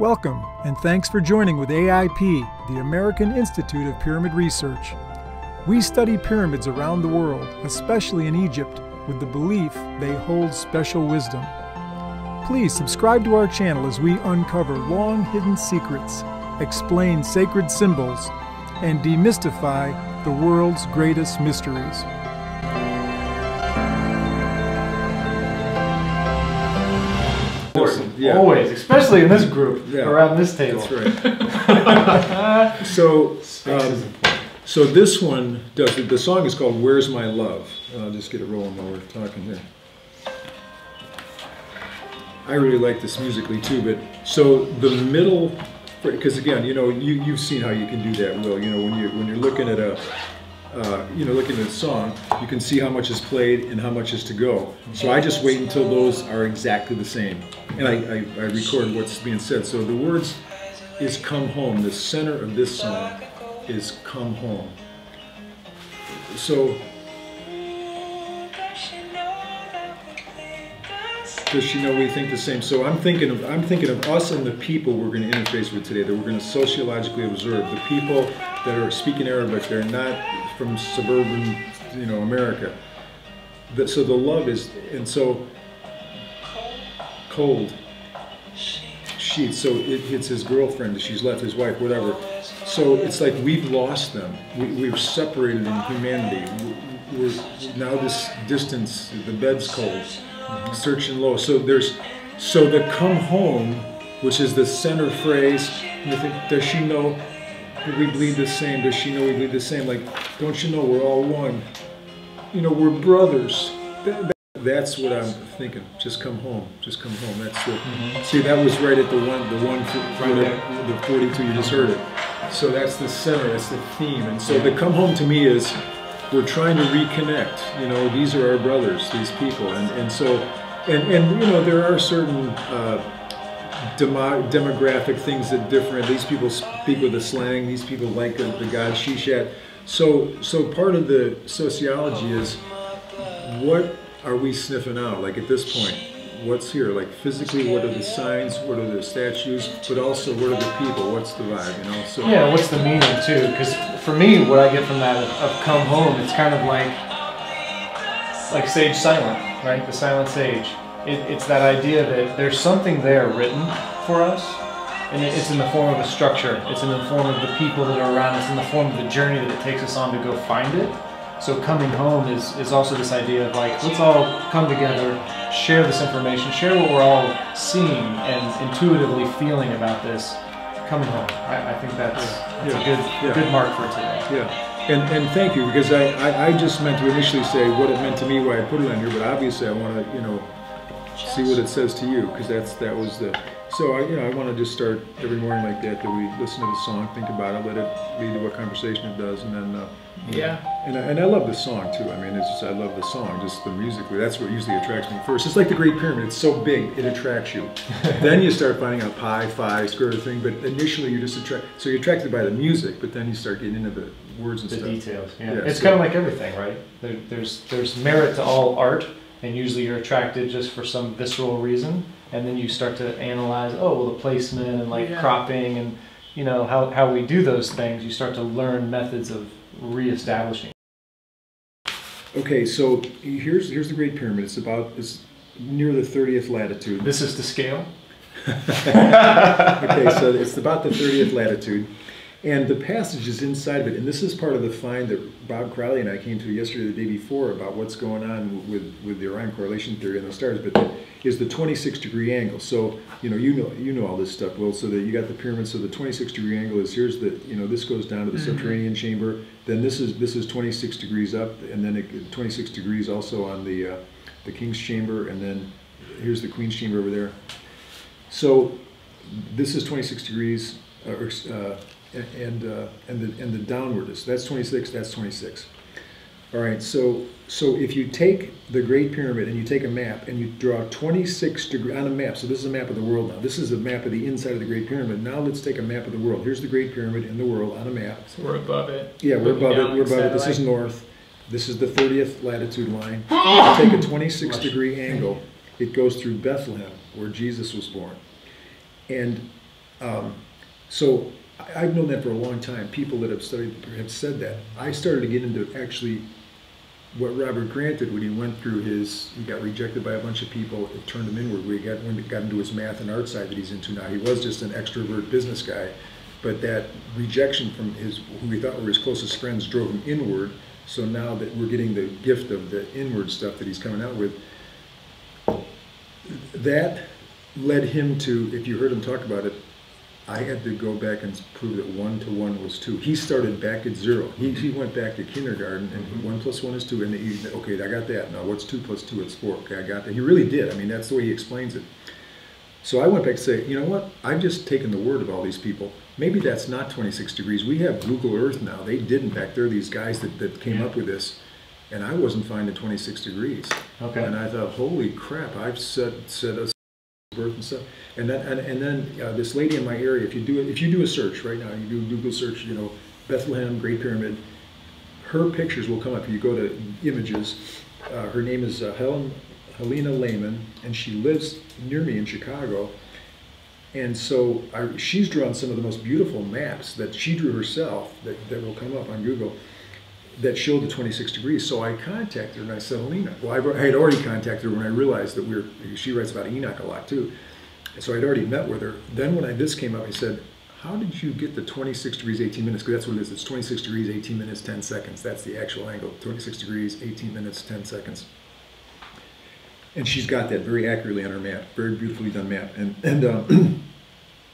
Welcome, and thanks for joining with AIP, the American Institute of Pyramid Research. We study pyramids around the world, especially in Egypt, with the belief they hold special wisdom. Please subscribe to our channel as we uncover long hidden secrets, explain sacred symbols, and demystify the world's greatest mysteries. Important. Yeah. Always, especially in this group Yeah. around this table. That's right. so, um, so this one does. The song is called "Where's My Love." I'll just get it rolling while we're talking here. I really like this musically too, but so the middle, because again, you know, you you've seen how you can do that, Will. You know, when you when you're looking at a, uh, you know, looking at a song, you can see how much is played and how much is to go. So I just wait until those are exactly the same, and I, I, I record what's being said. So the words is "Come Home." The center of this song is "Come Home." So does she know we think the same? So I'm thinking of I'm thinking of us and the people we're going to interface with today. That we're going to sociologically observe the people that are speaking Arabic. They're not from suburban, you know, America. So the love is, and so cold sheets. So it hits his girlfriend. She's left his wife, whatever. So it's like we've lost them. We, we've separated in humanity. We're, now this distance. The bed's cold. Searching low. So there's so the come home, which is the center phrase. Does she know we bleed the same? Does she know we bleed the same? Like, don't you know we're all one? You know, we're brothers. That- that- that's what I'm thinking. Just come home. Just come home. That's the. See, that was right at the one, the one, the, the 42. You just heard it. So that's the center. That's the theme. And so the come home to me is we're trying to reconnect. You know, these are our brothers. These people. And and so, and and you know, there are certain. Uh, demo, demographic things that different. These people speak with a slang. These people like the, the god Seshat. So, so part of the sociology is what are we sniffing out? Like at this point, what's here? Like physically, what are the signs? What are the statues? But also, what are the people? What's the vibe? You know. So Yeah, what's the meaning too? Because for me, what I get from that of, of come home, it's kind of like like sage silent, right? The silent sage. It, it's that idea that there's something there written for us, and it, it's in the form of a structure. It's in the form of the people that are around. It's in the form of the journey that it takes us on to go find it. So coming home is, is also this idea of like let's all come together, share this information, share what we're all seeing and intuitively feeling about this coming home. I, I think that's, that's Yeah. a good Yeah. good mark for today. Yeah, and, and thank you, because I, I, I just meant to initially say what it meant to me, why I put it on here, but obviously I want to, you know, see what it says to you, because that's, that was the, so I, you know, I want to just start every morning like that, that we listen to the song, think about it, let it lead to what conversation it does, and then, uh, Yeah. and I, and I love the song too. I mean, it's just I love the song, just the musically. That's what usually attracts me first. It's like the Great Pyramid. It's so big, it attracts you. then you start finding out pi, phi, square root thing. But initially, you're just attracted. So you're attracted by the music, but then you start getting into the words and The stuff. details. Yeah. Yeah, it's so- kind of like everything, right? There, there's there's merit to all art, and usually you're attracted just for some visceral reason, and then you start to analyze. Oh, well, the placement and like Yeah. cropping and you know how how we do those things. You start to learn methods of reestablishing. Okay, so here's here's the Great Pyramid. It's about it's near the 30th latitude. This is the scale. okay, so it's about the 30th latitude. And the passage is inside of it. And this is part of the find that Bob Crowley and I came to yesterday, the day before, about what's going on with, with the Orion correlation theory and the stars. But the, is the 26 degree angle. So, you know, you know, you know all this stuff, Will. So that you got the pyramid. So the 26 degree angle is here's the, you know, this goes down to the subterranean chamber. Then this is this is 26 degrees up, and then it, 26 degrees also on the uh, the king's chamber, and then here's the queen's chamber over there. So this is 26 degrees, uh, or, uh, and uh, and the and the downward is that's 26. That's 26. All right. So so if you take the Great Pyramid and you take a map and you draw 26 degree on a map. So this is a map of the world now. This is a map of the inside of the Great Pyramid. Now let's take a map of the world. Here's the Great Pyramid in the world on a map. So we're above it. Yeah, we're Looking above it. We're above it. This is north. This is the 30th latitude line. You take a 26 degree angle. It goes through Bethlehem, where Jesus was born. And Um, so I- I've known that for a long time. People that have studied have said that. I started to get into actually what Robert Grant did when he went through his, he got rejected by a bunch of people, it turned him inward, he got, when he got into his math and art side that he's into now. He was just an extrovert business guy, but that rejection from his, who he thought were his closest friends drove him inward. So now that we're getting the gift of the inward stuff that he's coming out with, that led him to, if you heard him talk about it, I had to go back and prove that one to one was two. He started back at zero. He, he went back to kindergarten and one plus one is two. And he, okay, I got that. Now what's two plus two? It's four. Okay, I got that. He really did. I mean, that's the way he explains it. So I went back to say, you know what? I've just taken the word of all these people. Maybe that's not 26 degrees. We have Google Earth now. They didn't back there. These guys that, that came Yeah. up with this. And I wasn't finding 26 degrees. Okay. And I thought, holy crap, I've set, set a birth and stuff. And then, and, and then uh, this lady in my area, if you do if you do a search right now, you do a Google search, you know, Bethlehem, Great Pyramid, her pictures will come up. You go to images. Uh, her name is uh, Helen, Helena Lehman, and she lives near me in Chicago. And so I, she's drawn some of the most beautiful maps that she drew herself that, that will come up on Google that showed the 26 degrees. So I contacted her and I said, Helena, well, I've, I had already contacted her when I realized that we were, she writes about Enoch a lot too. So I'd already met with her. Then when I, this came up, I said, how did you get the 26 degrees, 18 minutes? Because that's what it is. It's 26 degrees, 18 minutes, 10 seconds. That's the actual angle. 26 degrees, 18 minutes, 10 seconds. And she's got that very accurately on her map, very beautifully done map. And, and um,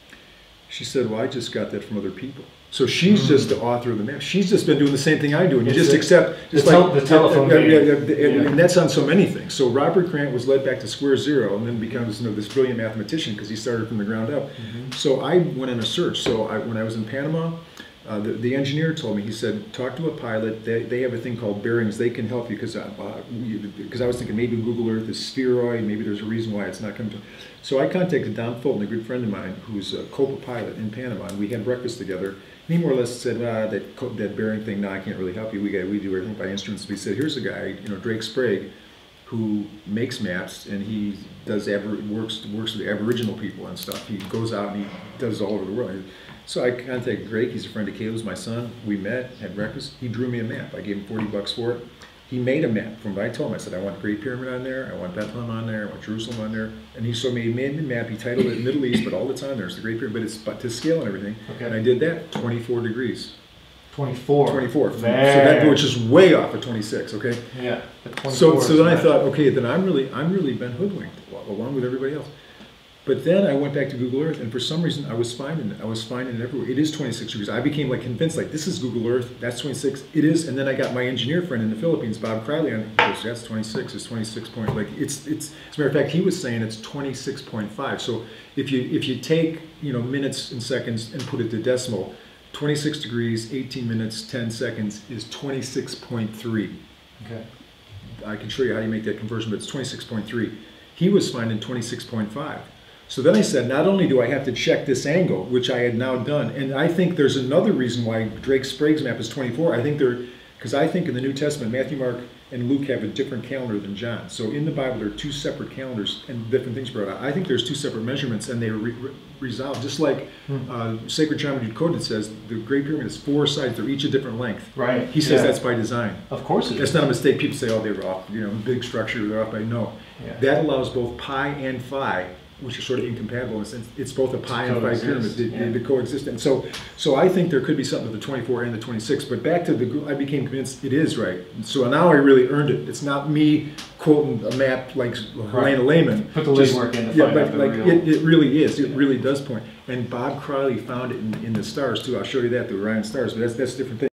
she said, well, I just got that from other people. So she's just the author of the map. She's just been doing the same thing I do, and you Mm. It's just the- accept. the just tel- the telephone yeah, yeah, and, Yeah. and that's on so many things. So Robert Grant was led back to square zero, and then becomes you know this brilliant mathematician because he started from the ground up. Mm-hmm. So I went on a search. So I, when I was in Panama, uh, the, the engineer told me, he said, talk to a pilot. They, they have a thing called bearings. They can help you because uh, I was thinking maybe Google Earth is spheroid. Maybe there's a reason why it's not coming to. So I contacted Don Fulton, a good friend of mine, who's a Copa pilot in Panama, and we had breakfast together. And he more or less said, that that bearing thing, no, I can't really help you. We got we do everything by instruments. We said, here's a guy, you know, Drake Sprague, who makes maps and he does works works with Aboriginal people and stuff. He goes out and he does all over the world. So I contacted Greg. He's a friend of Caleb's, my son. We met, had breakfast. He drew me a map. I gave him forty bucks for it. He made a map from what I told him. I said, I want the Great Pyramid on there. I want Bethlehem on there. I want Jerusalem on there. And he so he made the map. He titled it Middle East, but all that's on there is the Great Pyramid. But it's but to scale and everything. Okay. And I did that. Twenty-four degrees. 24. 24. So that which is way off of twenty-six. Okay. Yeah. So, so then I thought, okay, then I'm really, I'm really been hoodwinked al- along with everybody else. But then I went back to Google Earth, and for some reason I was finding it. I was finding it everywhere. It is 26 degrees. I became like convinced, like this is Google Earth. That's 26. It is. And then I got my engineer friend in the Philippines, Bob Criley, on. He goes, that's 26. It's 26 point. Like it's, it's. As a matter of fact, he was saying it's 26.5. So if you if you take you know minutes and seconds and put it to decimal, 26 degrees, 18 minutes, 10 seconds is 26.3. Okay. I can show you how you make that conversion, but it's 26.3. He was finding 26.5. So then I said, not only do I have to check this angle, which I had now done, and I think there's another reason why Drake Sprague's map is 24. I think they're, because I think in the New Testament, Matthew, Mark, and Luke have a different calendar than John. So in the Bible, there are two separate calendars and different things brought out. I think there's two separate measurements, and they re- re- resolve. Just like uh, Sacred Geometry Code, it says the Great Pyramid is four sides; they're each a different length. Right. He says yeah. that's by design. Of course it That's is. not a mistake. People say, oh, they were off, you know, big structure, they're off by, no. Yeah. That allows both pi and phi, which are sort of incompatible in a sense. It's both a pi and phi coexist, pyramid, the, yeah. the, the coexist. And so, so I think there could be something with the 24 and the 26, but back to the, Goo- I became convinced it is right. So now I really earned it. It's not me quoting a map like Helena Lehman. Put the Just- legwork in to Yeah, find but out the like, real- it, it really is. It really does point. And Bob Crowley found it in, in the stars too. I'll show you that, the Orion stars, but that's, that's a different thing.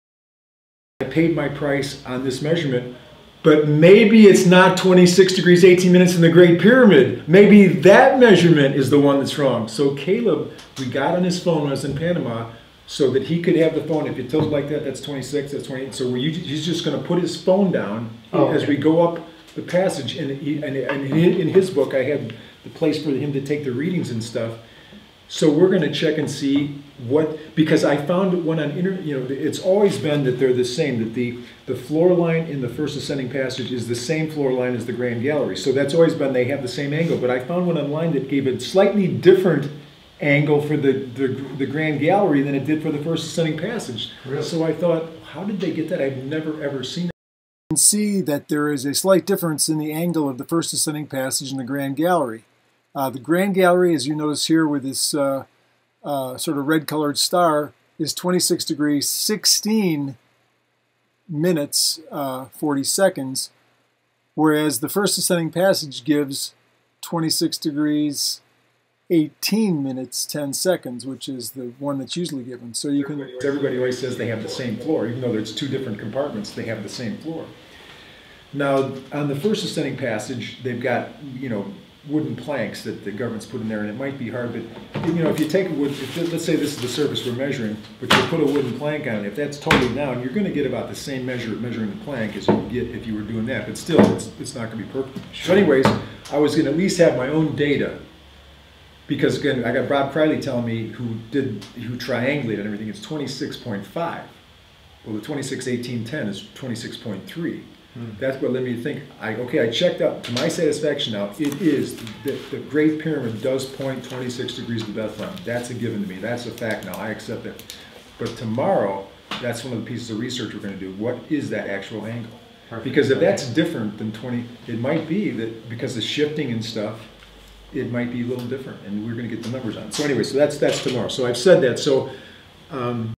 I paid my price on this measurement, but maybe it's not 26 degrees 18 minutes in the Great Pyramid. Maybe that measurement is the one that's wrong. So Caleb, we got on his phone when I was in Panama so that he could have the phone. If you tilt like that, that's 26, that's 28. So we, he's just going to put his phone down Oh, as okay. we go up the passage. And, he, and, and in his book, I had the place for him to take the readings and stuff. So we're going to check and see what because I found one on internet. You know, it's always been that they're the same. That the the floor line in the first ascending passage is the same floor line as the Grand Gallery. So that's always been they have the same angle. But I found one online that gave a slightly different angle for the, the, the Grand Gallery than it did for the first ascending passage. Really? So I thought, how did they get that? I've never ever seen it. can see that there is a slight difference in the angle of the first ascending passage and the Grand Gallery. Uh, the Grand Gallery, as you notice here with this uh, uh, sort of red colored star, is 26 degrees 16 minutes uh, 40 seconds, whereas the first ascending passage gives 26 degrees 18 minutes 10 seconds, which is the one that's usually given. So you can Everybody always says they have the same floor, even though there's two different compartments, they have the same floor. Now, on the first ascending passage, they've got, you know, wooden planks that the government's put in there, and it might be hard, but, you know, if you take a wood, if, let's say this is the surface we're measuring, but you put a wooden plank on it, if that's totally down, you're gonna get about the same measure of measuring the plank as you would get if you were doing that, but still, it's, it's not gonna be perfect. So anyways, I was gonna at least have my own data, because again, I got Bob Criley telling me who did, who triangulated and everything, it's twenty-six point five. Well, the 26, 18, 10 is 26.3. That's what led me to think, I, okay, I checked out to my satisfaction now. It is, the, the Great Pyramid does point 26 degrees to Bethlehem. That's a given to me. That's a fact now. I accept it. But tomorrow, that's one of the pieces of research we're going to do. What is that actual angle? Perfect. Because if that's different than 20, it might be that because the shifting and stuff, it might be a little different. And we're going to get the numbers on. So, anyway, so that's, that's tomorrow. So I've said that. So, um,